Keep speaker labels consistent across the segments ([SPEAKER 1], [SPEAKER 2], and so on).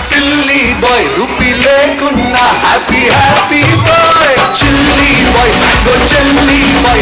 [SPEAKER 1] Silly boy rupee లేకున్నా happy happy boy. Chilli boy mango jelly boy.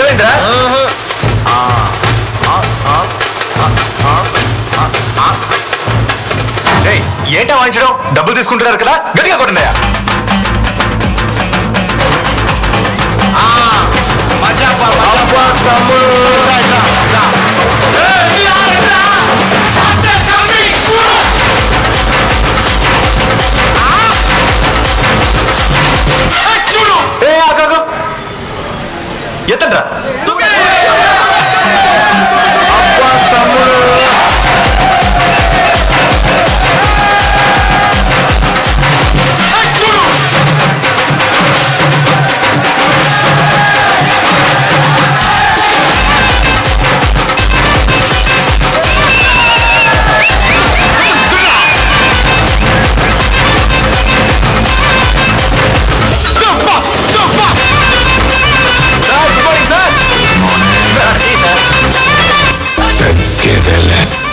[SPEAKER 2] నిజమేంద్రా ఏంటా వాయించడం? డబ్బులు తీసుకుంటున్నారు కదా గట్టిగా కొట్టినాయా
[SPEAKER 1] తమ్ముడు. எத்தன்றா? Retel.